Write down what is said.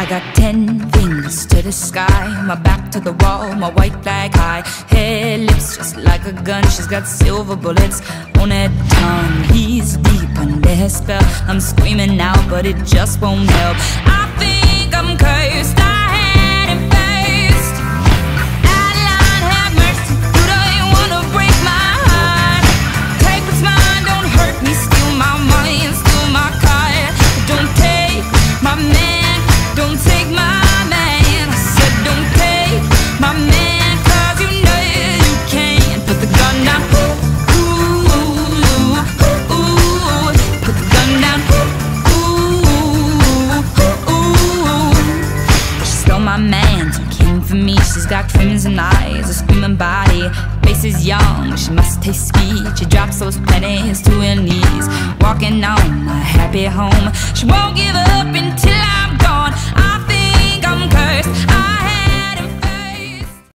I got ten fingers to the sky, my back to the wall, my white flag high. Hair, lips just like a gun. She's got silver bullets on her tongue. He's deep under her spell. I'm screaming out, but it just won't help. For me. She's got crimson eyes, a screaming body. Face is young, she must taste speed. She drops those pennies to her knees. Walking on my happy home. She won't give up.